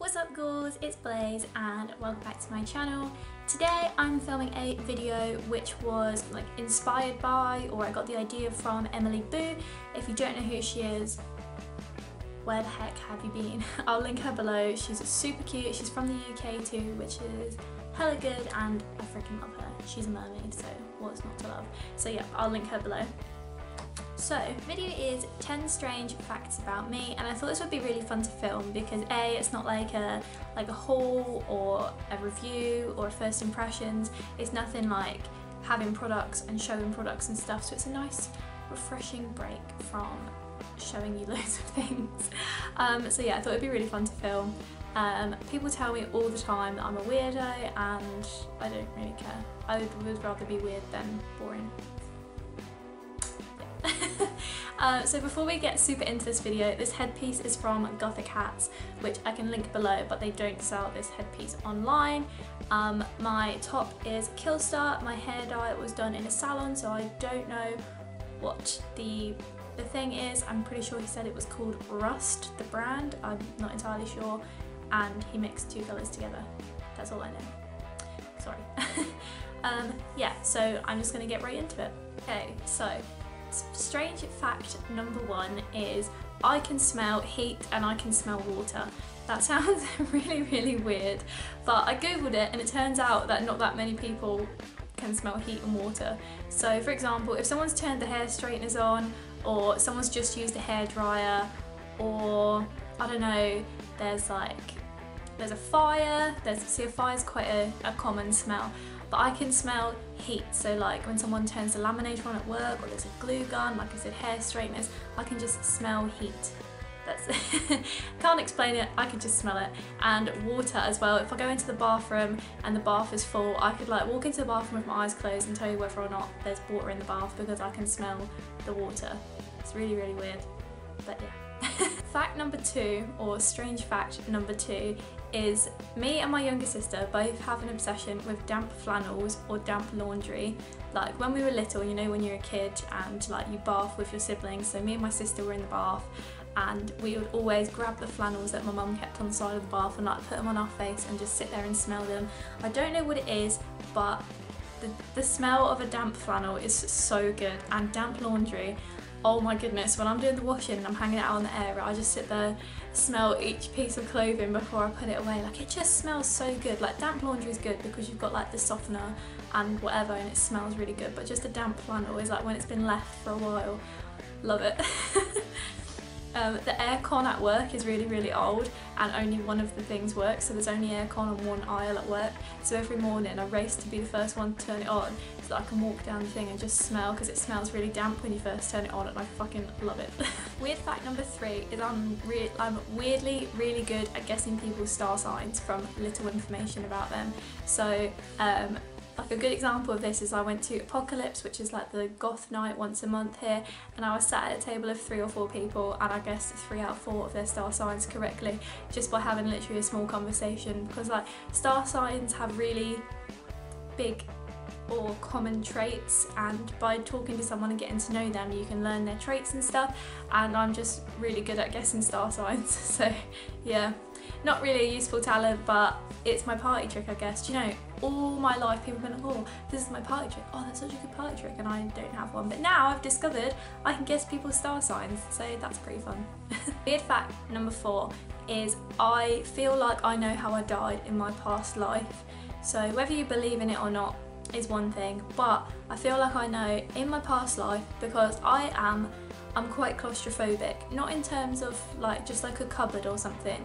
What's up ghouls, it's Blaze and welcome back to my channel. Today I'm filming a video which was like inspired by or I got the idea from Emily Boo. If you don't know who she is, where the heck have you been? I'll link her below. She's super cute, she's from the UK too which is hella good and I freaking love her. She's a mermaid so what's not to love. So yeah, I'll link her below. So, video is 10 strange facts about me and I thought this would be really fun to film because A, it's not like a like a haul or a review or first impressions. It's nothing like having products and showing products and stuff so it's a nice refreshing break from showing you loads of things. Um, so yeah, I thought it'd be really fun to film. Um, people tell me all the time that I'm a weirdo and I don't really care. I would rather be weird than boring. Uh, so before we get super into this video, this headpiece is from Gothic Hats, which I can link below, but they don't sell this headpiece online. Um, my top is Killstar. My hair dye was done in a salon, so I don't know what the the thing is. I'm pretty sure he said it was called Rust, the brand. I'm not entirely sure. And he mixed two colours together. That's all I know. Sorry. um, yeah, so I'm just going to get right into it. Okay, so strange fact number one is I can smell heat and I can smell water. That sounds really, really weird, but I googled it and it turns out that not that many people can smell heat and water. So for example, if someone's turned the hair straighteners on or someone's just used a hair dryer or I don't know, there's like, there's a fire, there's, see a fire is quite a, a common smell but I can smell heat. So like when someone turns the laminator on at work or there's a glue gun, like I said, hair straighteners, I can just smell heat. That's can't explain it, I can just smell it. And water as well. If I go into the bathroom and the bath is full, I could like walk into the bathroom with my eyes closed and tell you whether or not there's water in the bath because I can smell the water. It's really, really weird. But yeah. Fact number two, or strange fact number two, is me and my younger sister both have an obsession with damp flannels or damp laundry. Like when we were little, you know when you're a kid and like you bath with your siblings, so me and my sister were in the bath and we would always grab the flannels that my mum kept on the side of the bath and like put them on our face and just sit there and smell them. I don't know what it is, but the, the smell of a damp flannel is so good and damp laundry oh my goodness when I'm doing the washing and I'm hanging it out on the air I just sit there smell each piece of clothing before I put it away. Like it just smells so good. Like damp laundry is good because you've got like the softener and whatever and it smells really good. But just a damp flannel is like when it's been left for a while. Love it. Um, the aircon at work is really, really old and only one of the things works, so there's only aircon on one aisle at work. So every morning I race to be the first one to turn it on so that I can walk down the thing and just smell because it smells really damp when you first turn it on and I fucking love it. Weird fact number three is I'm, re I'm weirdly really good at guessing people's star signs from little information about them. So um, like a good example of this is I went to Apocalypse, which is like the goth night once a month here, and I was sat at a table of three or four people, and I guessed three out of four of their star signs correctly just by having literally a small conversation. Because like star signs have really big or common traits and by talking to someone and getting to know them you can learn their traits and stuff and I'm just really good at guessing star signs so yeah not really a useful talent but it's my party trick I guess Do you know all my life people have been like oh this is my party trick oh that's such a good party trick and I don't have one. But now I've discovered I can guess people's star signs so that's pretty fun. Weird fact number four is I feel like I know how I died in my past life. So whether you believe in it or not is one thing but I feel like I know in my past life because I am I'm quite claustrophobic not in terms of like just like a cupboard or something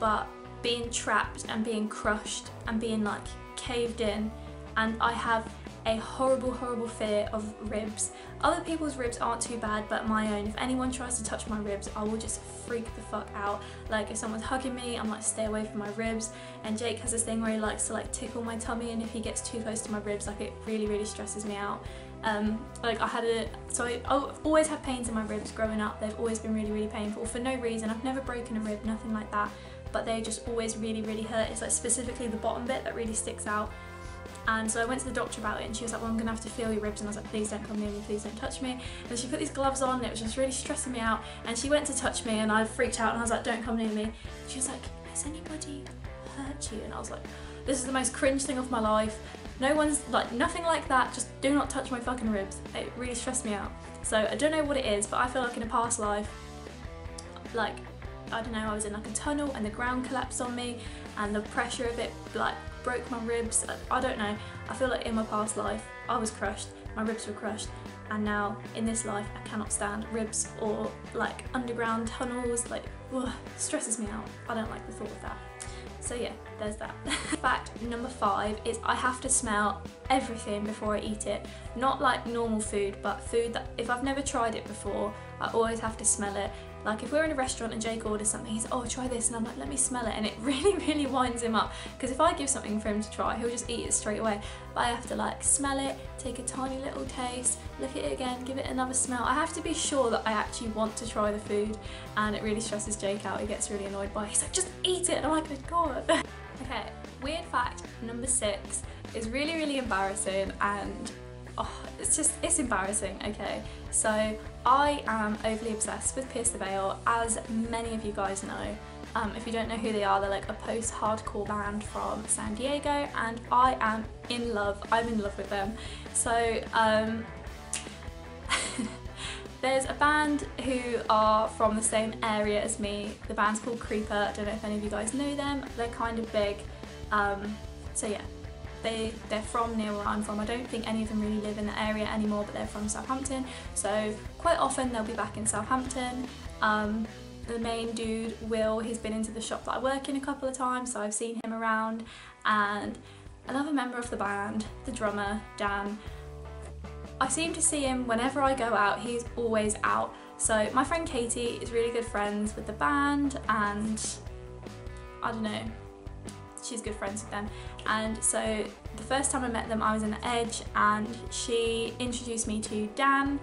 but being trapped and being crushed and being like caved in and I have a horrible horrible fear of ribs. Other people's ribs aren't too bad but my own, if anyone tries to touch my ribs I will just freak the fuck out. Like if someone's hugging me I'm like stay away from my ribs and Jake has this thing where he likes to like tickle my tummy and if he gets too close to my ribs like it really really stresses me out. Um, like I had a, so I, always had pains in my ribs growing up, they've always been really really painful for no reason, I've never broken a rib, nothing like that but they just always really, really hurt. It's like specifically the bottom bit that really sticks out. And so I went to the doctor about it and she was like, well, I'm gonna have to feel your ribs. And I was like, please don't come near me, please don't touch me. And she put these gloves on and it was just really stressing me out. And she went to touch me and I freaked out and I was like, don't come near me. She was like, has anybody hurt you? And I was like, this is the most cringe thing of my life. No one's like, nothing like that, just do not touch my fucking ribs. It really stressed me out. So I don't know what it is, but I feel like in a past life, like, I don't know, I was in like a tunnel and the ground collapsed on me and the pressure of it like broke my ribs. I, don't know. I feel like in my past life, I was crushed, my ribs were crushed, and now in this life I cannot stand ribs or like underground tunnels like ugh, stresses me out I don't like the thought of that so yeah there's that fact number five is I have to smell everything before I eat it not like normal food but food that if I've never tried it before I always have to smell it like if we're in a restaurant and Jake orders something, he's oh try this, and I'm like let me smell it, and it really really winds him up because if I give something for him to try, he'll just eat it straight away. But I have to like smell it, take a tiny little taste, look at it again, give it another smell. I have to be sure that I actually want to try the food, and it really stresses Jake out. He gets really annoyed by. it. He's like just eat it, and I'm like oh god. okay, weird fact number six is really really embarrassing and oh, it's just, it's embarrassing, okay? So I am overly obsessed with Pierce the Veil, as many of you guys know. Um, if you don't know who they are, they're like a post-hardcore band from San Diego and I am in love, I'm in love with them. So um, there's a band who are from the same area as me. The band's called Creeper, I don't know if any of you guys know them, they're kind of big. Um, so yeah, they, they're from near where I'm from. I don't think any of them really live in the area anymore, but they're from Southampton. So quite often they'll be back in Southampton. Um, the main dude, Will, he's been into the shop that I work in a couple of times, so I've seen him around. And another member of the band, the drummer, Dan, I seem to see him whenever I go out, he's always out. So my friend Katie is really good friends with the band and I don't know, she's good friends with them. And so the first time I met them, I was in the Edge and she introduced me to Dan.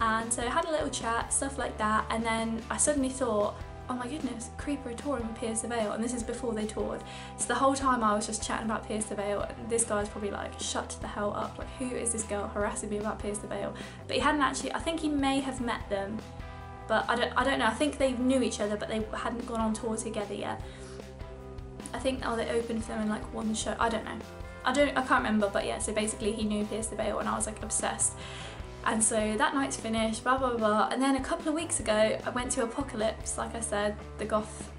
And so I had a little chat, stuff like that. And then I suddenly thought, oh my goodness, Creeper are touring with Pierce the Veil, and this is before they toured. So the whole time I was just chatting about Pierce the Veil, and this guy's probably like, shut the hell up, like who is this girl harassing me about Pierce the Veil? But he hadn't actually, I think he may have met them, but I don't, I don't know, I think they knew each other, but they hadn't gone on tour together yet. I think oh they opened them in like one show. I don't know. I don't I can't remember but yeah so basically he knew Pierce the Veil and I was like obsessed. And so that night's finished, blah blah blah. And then a couple of weeks ago I went to Apocalypse, like I said, the goth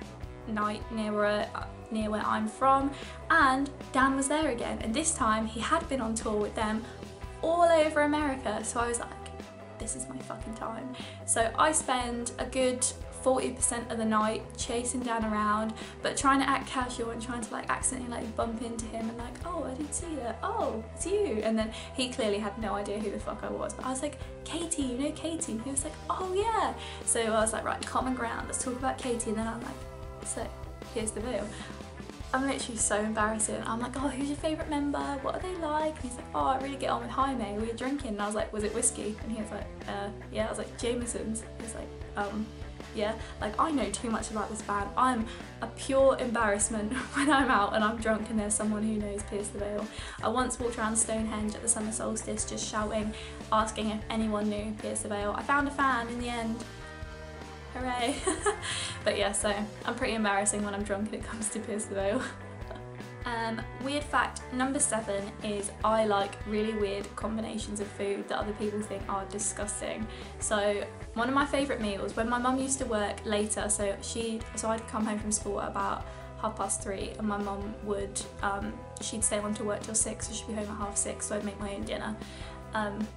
night near where near where I'm from, and Dan was there again. And this time he had been on tour with them all over America. So I was like, this is my fucking time. So I spend a good 40% of the night chasing Dan around but trying to act casual and trying to like accidentally like bump into him and like oh I didn't see that oh it's you and then he clearly had no idea who the fuck I was but I was like Katie you know Katie and he was like oh yeah so I was like right common ground let's talk about Katie and then I'm like so Pierce the Veil I'm literally so embarrassing. I'm like, oh, who's your favourite member? What are they like? And he's like, oh, I really get on with Jaime. We were drinking. And I was like, was it whiskey? And he was like, uh, yeah. I was like, Jameson's. He was like, um, yeah? Like I know too much about this band. I'm a pure embarrassment when I'm out and I'm drunk and there's someone who knows Pierce the Veil. I once walked around Stonehenge at the summer solstice just shouting asking if anyone knew Pierce the Veil. I found a fan in the end. Hooray. But yeah so I'm pretty embarrassing when I'm drunk and it comes to Pierce the Veil Um, weird fact number seven is I like really weird combinations of food that other people think are disgusting. So one of my favourite meals, when my mum used to work later, so she, so I'd come home from school at about half past three and my mum would, um, she'd stay on to work till six, so she'd be home at half six, so I'd make my own dinner. Um,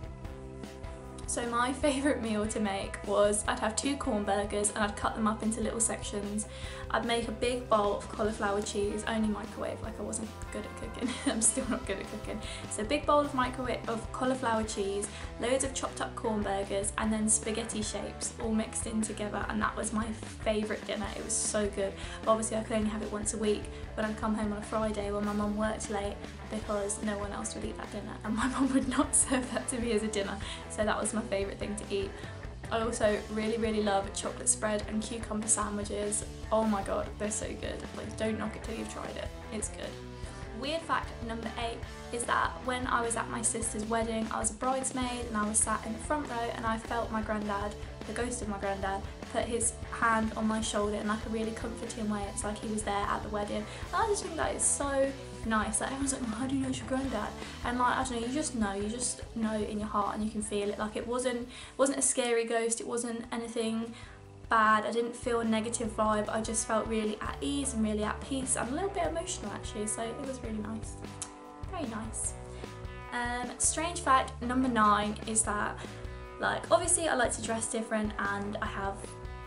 so my favourite meal to make was I'd have two Quorn burgers and I'd cut them up into little sections. I'd make a big bowl of cauliflower cheese, only microwave, like I wasn't good at cooking. I'm still not good at cooking. So big bowl of microwave of cauliflower cheese, loads of chopped up Quorn burgers and then spaghetti shapes all mixed in together and that was my favourite dinner. It was so good. But obviously I could only have it once a week when I'd come home on a Friday when my mum worked late because no one else would eat that dinner and my mum would not serve that to me as a dinner. So that was my favourite thing to eat. I also really really love chocolate spread and cucumber sandwiches. Oh my god, they're so good. Like don't knock it till you've tried it. It's good. weird fact number eight is that when I was at my sister's wedding, I was a bridesmaid and I was sat in the front row and I felt my granddad, the ghost of my granddad, put his hand on my shoulder in like a really comforting way. It's like he was there at the wedding. And I just think that is so nice. Like everyone's like, well, how do you know it's your granddad? And like I don't know, you just know, you just know in your heart and you can feel it. Like it wasn't wasn't a scary ghost. It wasn't anything bad. I didn't feel a negative vibe. I just felt really at ease and really at peace and a little bit emotional actually. So it was really nice. Very nice. Um, strange fact number nine is that like obviously I like to dress different and I have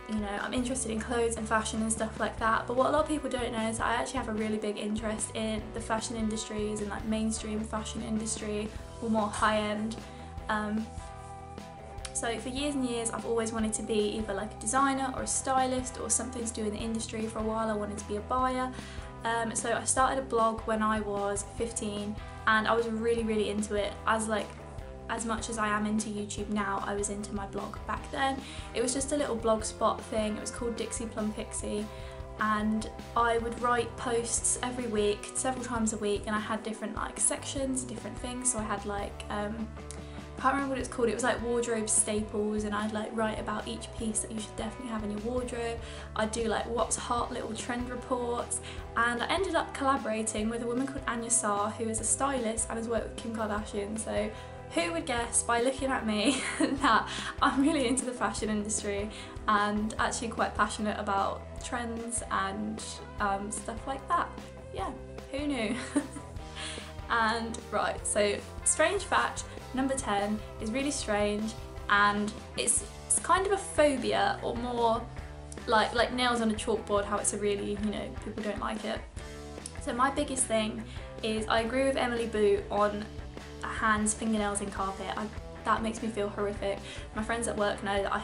you know, I'm interested in clothes and fashion and stuff like that. But what a lot of people don't know is I actually have a really big interest in the fashion industries and like mainstream fashion industry or more high end. Um, so for years and years I've always wanted to be either like a designer or a stylist or something to do in the industry. For a while I wanted to be a buyer. Um, so I started a blog when I was 15 and I was really really into it as like as much as I am into YouTube now, I was into my blog back then. It was just a little blog spot thing. It was called Dixie Plum Pixie and I would write posts every week, several times a week, and I had different like sections, different things. So I had like um, I can't remember what it's called, it was like wardrobe staples and I'd like write about each piece that you should definitely have in your wardrobe. I'd do like what's hot little trend reports and I ended up collaborating with a woman called Anya Saar who is a stylist and has worked with Kim Kardashian so who would guess by looking at me that I'm really into the fashion industry and actually quite passionate about trends and um, stuff like that. Yeah, who knew? and right, so strange fact number 10 is really strange and it's, it's kind of a phobia or more like, like nails on a chalkboard how it's a really, you know, people don't like it. So my biggest thing is I agree with Emily Boo on hands, fingernails in carpet. I, that makes me feel horrific. My friends at work know that I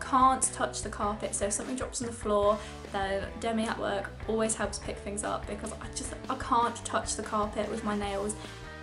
can't touch the carpet, so if something drops on the floor, then Demi at work always helps pick things up because I just I can't touch the carpet with my nails.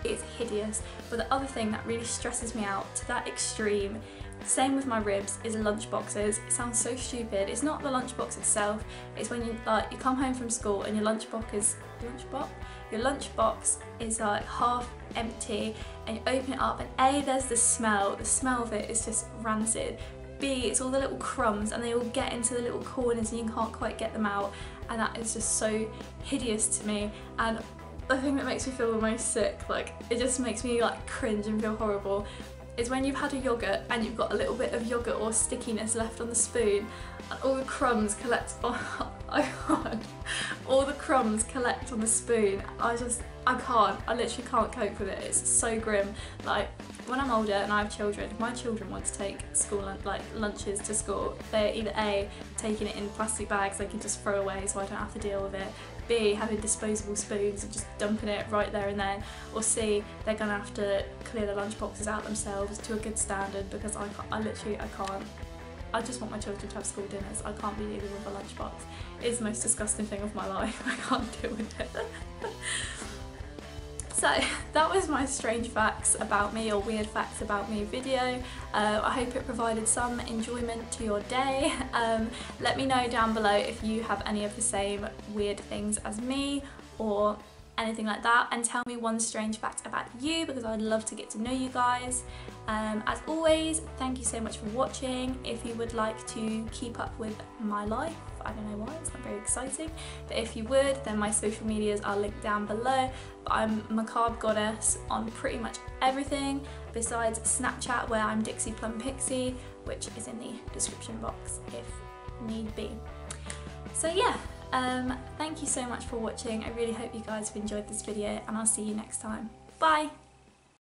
It's hideous. But the other thing that really stresses me out to that extreme same with my ribs is lunchboxes. It sounds so stupid. It's not the lunchbox itself. It's when you like you come home from school and your lunchbox is lunchbox. Your lunchbox is like half empty and you open it up and A, there's the smell. The smell of it is just rancid. B, it's all the little crumbs and they all get into the little corners and you can't quite get them out and that is just so hideous to me and the thing that makes me feel the most sick, like it just makes me like cringe and feel horrible is when you've had a yogurt and you've got a little bit of yogurt or stickiness left on the spoon and all the crumbs collect on oh, can't all the crumbs collect on the spoon. I just I can't I literally can't cope with it. It's so grim. Like when I'm older and I have children my children want to take school like lunches to school. They're either A taking it in plastic bags they can just throw away so I don't have to deal with it B, having disposable spoons and just dumping it right there and then, or C, they're gonna have to clear the lunch boxes out themselves to a good standard because I, I literally, I can't. I just want my children to have school dinners. I can't be dealing with a lunchbox. It's the most disgusting thing of my life. I can't deal with it. So that was my strange facts about me or weird facts about me video. Uh, I hope it provided some enjoyment to your day. Um, let me know down below if you have any of the same weird things as me or anything like that and tell me one strange fact about you because I'd love to get to know you guys. Um, as always, thank you so much for watching. If you would like to keep up with my life, I don't know why, it's not very exciting, but if you would, then my social medias are linked down below. But I'm Macabre Goddess on pretty much everything besides Snapchat where I'm Dixie Plum Pixie, which is in the description box if need be. So yeah, um, thank you so much for watching. I really hope you guys have enjoyed this video and I'll see you next time. Bye!